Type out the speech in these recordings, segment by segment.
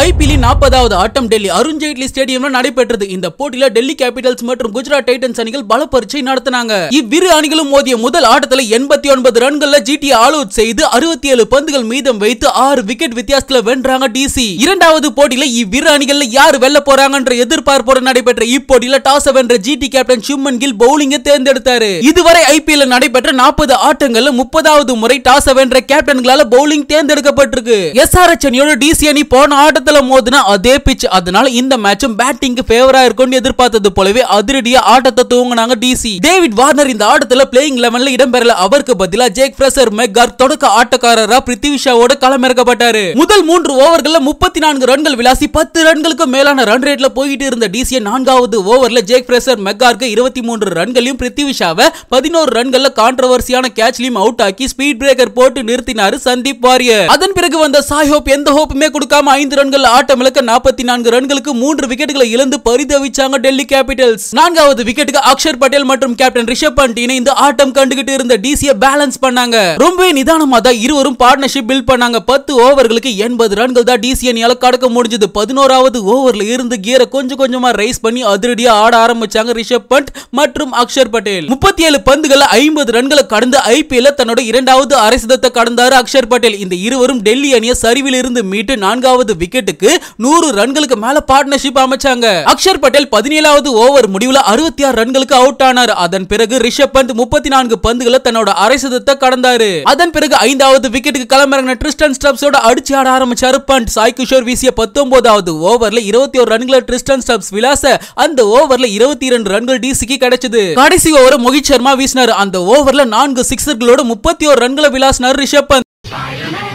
IPL நாற்பதாவது ஆட்டம் டெல்லி. அருண்ஜேட்லி ஸ்டேடியம்ல நடைபெற்றது. இந்த போட்டியில டெல்லி கேபிட்டல்ஸ் மற்றும் குஜராத் டைட்டன்ஸ் அணிகள் பல பரீட்சை நடத்தினாங்க. இவ்விரு அணிகளும் மோதிய முதல் ஆட்டத்தில் எண்பத்தி ஒன்பது ரன்கள்ல ஜிடி ஆல் அவுட் செய்து அறுபத்தி ஏழு பந்துகள் மீதம் வைத்து ஆறு விக்கெட் வித்தியாசத்துல வென்றாங்க டிசி இரண்டாவது போட்டியில இவ்விரு அணிகள்ல யார் வெல்ல போறாங்கன்ற எதிர்பார்ப்போடு நடைபெற்ற இப்போட்டியில டாஸ் வென்ற ஜிடி கேப்டன் சும்மன் கில் பவுலிங்கை தேர்ந்தெடுத்தாரு. இதுவரை ஐபிஎல் நடைபெற்ற நாற்பது ஆட்டங்கள்ல முப்பதாவது முறை டாஸ் வென்ற கேப்டன்களால பவுலிங் தேர்ந்தெடுக்கப்பட்டிருக்கு. எஸ் ஆர் எச் அணியோட டிசி அணி போன ஆட்டத்துல மோதின அதே பிச் அதனால இந்த மேட்சும் பேட்டிங்க்கு ஃபேவரா இருக்கும்னு எதிர்பார்த்தது போலவே அதிரடியா ஆட்டத்தை தூங்கினாங்க டிசி டேவிட் வார்னர் இந்த ஆட்டத்துல பிளேயிங் லெவன்ல இடம்பெறல. அவருக்கு பதிலா ஜேக் பிரசர் மெக்கார் தொடக்க ஆட்டக்காரரா பிருத்திவிஷாவோட களமிறக்கப்பட்டாரு. முதல் மூன்று ஓவர்கள்ல முப்பத்தி நான்கு ரன்கள் விளாசி பத்து ரன்களுக்கு மேலான ரன் ரேட்ல போயிட்டு இருந்த டிசியை நான்காவது ஓவர்ல ஜேக் பிரசர் மெக்கார்க்கு இருபத்தி மூன்று ரன்களையும் பிருத்திவிஷாவை பதினோரு ரன்கள்ல கான்ட்ரவர்சியான கேட்ச்லயும் அவுட் ஆக்கி ஸ்பீட் பிரேக்கர் போட்டு நிறுத்தினாரு சந்தீப் வாரியர். அதன் பிறகு வந்த சாய் ஹோப் எந்த ஹோப்புமே கொடுக்காம ஐந்து ரன்கள் ஆட்டம் இழக்க நாற்பத்தி நான்கு ரன்களுக்கு மூன்று விக்கெட்டுகளை இழந்து பரிதவிச்சாங்க டெல்லி கேபிட்டல்ஸ் நான்காவது விக்கெட்டுக்கு அக்ஷர் பட்டேல் மற்றும் கேப்டன் ரிஷப் பண்ட் இணைந்து ஆட்டம் கண்டுகிட்டு இருந்த டிசியை பேலன்ஸ் பண்ணாங்க. ரொம்பவே நிதானமா தான் இருவரும் பார்ட்னர்ஷிப் பில்ட் பண்ணாங்க. பத்து ஓவர்களுக்கு எண்பது ரன்கள் தான் டிசி அணியால கடக்க முடிஞ்சது. பதினோராவது ஓவர்ல இருந்து கியரை கொஞ்சம் கொஞ்சமா ரைஸ் பண்ணி அதிரடியா ஆட ஆரம்பிச்சாங்க ரிஷப் பண்ட் மற்றும் அக்ஷர் பட்டேல். முப்பத்தி ஏழு பந்துகள் ஐம்பது ரன்களை கடந்து ஐபிஎல் தன்னோட இரண்டாவது அரைசதத்தை கடந்தாரு அக்ஷர் பட்டேல். இந்த இருவரும் டெல்லி அணியை சரிவில் இருந்து மீட்டு நான்காவது விக்கெட் விக்கெட்டுக்கு நூறு ரன்களுக்கு மேல பார்ட்னர்ஷிப் அமைச்சாங்க. அக்ஷர் பட்டேல் பதினேழாவது ஓவர் முடிவுல அறுபத்தி ஆறு ரன்களுக்கு அவுட் ஆனார். அதன் பிறகு ரிஷப் பந்த் முப்பத்தி நான்கு பந்துகளை தன்னோட அரைசதத்தை கடந்தாரு. அதன் பிறகு ஐந்தாவது விக்கெட்டுக்கு களமிறங்கின ட்ரிஸ்டன் ஸ்டப்ஸோட அடிச்சு ஆட ஆரம்பிச்சாரு பண்ட் சாய் கிஷோர் வீசிய பத்தொன்பதாவது ஓவர்ல இருபத்தி ஒரு ரன்களை ட்ரிஸ்டன் ஸ்டப்ஸ் விளாச அந்த ஓவர்ல இருபத்தி இரண்டு ரன்கள் டிசிக்கு கிடைச்சது. கடைசி ஓவர் மோஹித் சர்மா வீசினார். அந்த ஓவர்ல நான்கு சிக்ஸர்களோட முப்பத்தி ஒரு ரன்களை விளாசினார் ரிஷப் பந்த்.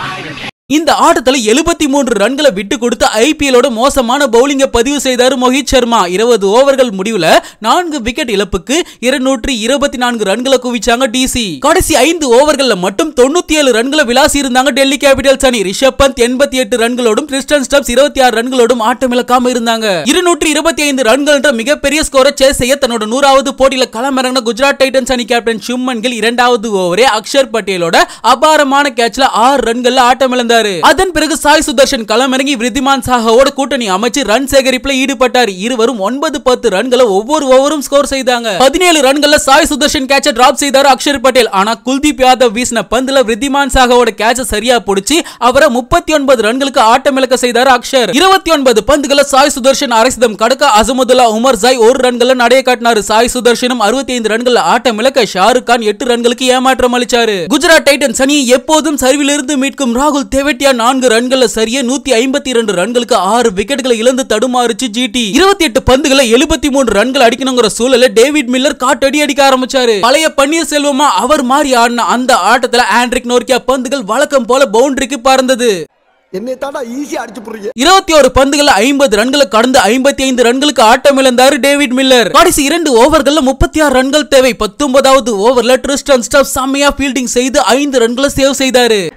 Spider-Cat. இந்த ஆட்டத்தில் எழுபத்தி மூன்று ரன்களை விட்டு கொடுத்து ஐபிஎலோட மோசமான பவுலிங்கை பதிவு செய்தார் மோஹித் சர்மா. இருபது ஓவர்கள் முடிவில் நான்கு விக்கெட் இழப்புக்கு இருநூற்றி இருபத்தி நான்கு ரன்களை குவிச்சாங்க டிசி கடைசி ஐந்து ஓவர்கள்ல மட்டும் தொண்ணூத்தி ஏழு ரன்களை விளாசி இருந்தாங்க டெல்லி கேபிட்டல்ஸ் அணி. ரிஷப் பந்த் எண்பத்தி எட்டு ரன்களோடும் கிறிஸ்டன் ஸ்டப்ஸ் இருபத்தி ஆறு ரன்களோடும் ஆட்டம் இழக்காம இருந்தாங்க. இருநூற்றி இருபத்தி ஐந்து ரன்கள் மிகப்பெரிய ஸ்கோரை சேஸ் செய்ய தன்னோட நூறாவது போட்டியில களமிறங்கின குஜராத் டைட்டன்ஸ் அணி கேப்டன் சும்மன் கில் இரண்டாவது ஓவரே அக்ஷர் பட்டேலோட அபாரமான கேட்ச்ல ஆறு ரன்கள்ல ஆட்டம் இழந்தார் அதன் பிறகு சாய் சுதர்ஷன் களமிறங்கி விருத்திமான் சாஹாவோட கூட்டணி அமைச்சு ரன் சேகரிப்புல ஈடுபட்டார். இருவரும் ஒன்பது பத்து ரன்களை ஒவ்வொரு ஓவரும் ஸ்கோர் செய்தாங்க. பதினேழு ரன்கள்ல சாய் சுதர்ஷன் கேட்ச டிராப் செய்தார் அக்ஷர் பட்டேல். ஆனா குல்தீப் யாதவ் வீசின பந்துல விருத்திமான் சாஹாவோட கேட்ச சரியா பிடிச்சி அவரை முப்பத்தி ஒன்பது ரன்களுக்கு ஆட்டம் இழக்க செய்தார் அக்ஷர். இருபத்தி ஒன்பது பந்துகளை சாய் சுதர்ஷன் அரசிதம் கடக்க அசமதுல்லா உமர் ஜாய் ஒரு ரன்கள் நடைய காட்டினாரு. சாய் சுதர்ஷனும் அறுபத்தி ஐந்து ரன்கள் ஆட்டம் இழக்க ஷாருக் கான் எட்டு ரன்களுக்கு ஏமாற்றம் அளிச்சாரு. குஜராத் டைட்டன்ஸ் அணியை எப்போதும் சரிவிலிருந்து மீட்கும் ராகுல் தேவட்டியா நான்கு ரன்கள்ல சரியா நூத்தி ஐம்பத்தி இரண்டு ரன்களுக்கு ஆறு விக்கெட்டுகளை இழந்து தடுமாறுச்சு ஜிடி. இருபத்தி எட்டு பந்துகளை எழுபத்தி மூன்று ரன்கள் அடிக்கணுங்கிற சூழல டேவிட் மில்லர் காட்டடி அடிக்க ஆரம்பிச்சாரு. பழைய பன்னீர் செல்வமா அவர் மாறி ஆடின அந்த ஆட்டத்துல ஆண்ட்ரிக் நோர்க்கியா பந்துகள் வழக்கம் போல பவுண்டரிக்கு பறந்தது. என்னை தாண்டா ஈஸியா அடிச்சு போடுறீங்க. இருபத்தி ஒரு பந்துகள் ஐம்பது ரன்களை கடந்து ஐம்பத்தி ஐந்து ரன்களுக்கு ஆட்டம் இழந்தாரு டேவிட் மில்லர். கடைசி இரண்டு ஓவர்கள்ல முப்பத்தி ஆறு ரன்கள் தேவை. பத்தொன்பதாவது ஓவர்ல ட்ரிஸ்டன் ஸ்டப் செம்மையா ஃபீல்டிங் செய்து ஐந்து ரன்களை சேவ் செய்தாரு.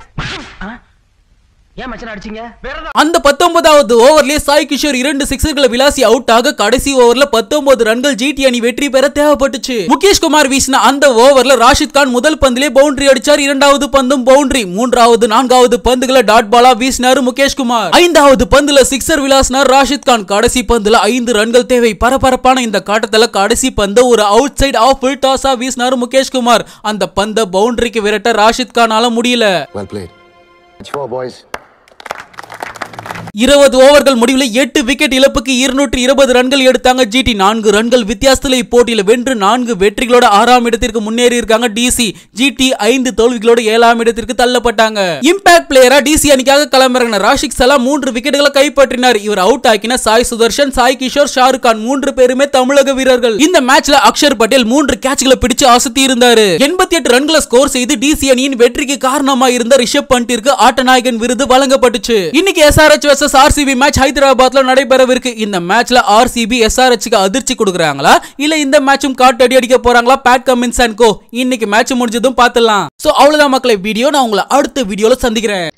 அந்த பத்தொன்பதாவது ஓவர்லயே சாய் கிஷோர் இரண்டு சிக்ஸர்களை விளாசி அவுட் ஆக கடைசி ஓவர்ல பத்தொன்பது ரன்கள் ஜிடி அணி வெற்றி பெற தேவைப்பட்டுச்சு. முகேஷ் குமார் வீசின அந்த ஓவர்ல ராஷித் கான் முதல் பந்திலே பவுண்டரி அடிச்சார். இரண்டாவது பந்தும் பவுண்டரி மூன்றாவது நான்காவது பந்துகளை டாட் பாலா வீசினாரு முகேஷ் குமார். ஐந்தாவது பந்துல சிக்ஸர் விளாசினார் ராஷித் கான். கடைசி பந்துல ஐந்து ரன்கள் தேவை. பரபரப்பான இந்த காட்டத்துல கடைசி பந்து ஒரு அவுட் சைடு ஆஃப் ஃபுல் டாஸா வீசினாரு முகேஷ் குமார். அந்த பந்த பவுண்டரிக்கு விரட்ட ராஷித் கானால முடியல. Well played it's four byes இருபது ஓவர்கள் முடிவில் எட்டு விக்கெட் இழப்புக்கு இருநூற்றி இருபது ரன்கள் எடுத்தாங்க ஜிடி. நான்கு ரன்கள் வித்தியாசத்தில் இப்போட்டியில் வென்று நான்கு வெற்றிகளோட ஆறாம் இடத்திற்கு முன்னேறி இருக்காங்க டிசி ஜிடி ஐந்து தோல்விகளோட ஏழாம் இடத்திற்கு தள்ளப்பட்டாங்க. இம்பாக்ட் பிளேயரா டிசி அணிக்காக களமிறங்கின ராஷிக் சலா மூன்று விக்கெட்டுகளை கைப்பற்றினார். இவர் அவுட் ஆக்கின சாய் சுதர்ஷன் சாய் கிஷோர் ஷாருக் கான் மூன்று பேருமே தமிழக வீரர்கள். இந்த மேட்ச்ல அக்ஷர் பட்டேல் மூன்று கேட்ச்களை பிடிச்சு அசத்தி இருந்தாரு. எண்பத்தி எட்டு ரன்களை ஸ்கோர் செய்து டிசி அணியின் வெற்றிக்கு காரணமா இருந்த ரிஷப் பண்டிற்கு ஆட்டநாயகன் விருது வழங்கப்பட்டுச்சு. இன்னைக்கு எஸ்ஆர்எச் வர்சஸ் ஆர்சிபி மேட்ச் ஹைதராபாத்ல நடைபெறவிருக்கு. இந்த மேட்ச்ல ஆர்சிபி எஸ்ஆர்எச்க்கு அதிர்ச்சி கொடுக்குறாங்களா? இல்ல இந்த மேட்சும் காட்டடி அடிக்க போறாங்களா? பேட் கமின்ஸ் அண்ட் கோ இன்னைக்கு மேட்ச் முடிஞ்சதும் பார்த்துடலாம் சோ அவ்வளவுதான் மக்களை. வீடியோ நான் உங்களை அடுத்த வீடியோல சந்திக்கிறேன்.